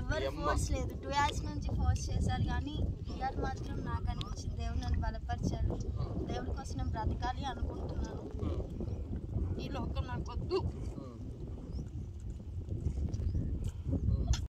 ఎవరు ఫోర్స్ లేదు. Two years నుంచి ఫోర్స్ చేశారు కానీ ఇయర్ మాత్రం నాకు అనిపించింది దేవుడు నన్ను బలపరిచారు దేవుడి కోసం నేను బ్రతకాలి అనుకుంటున్నాను. ఈ లోకం నాకు వద్దు.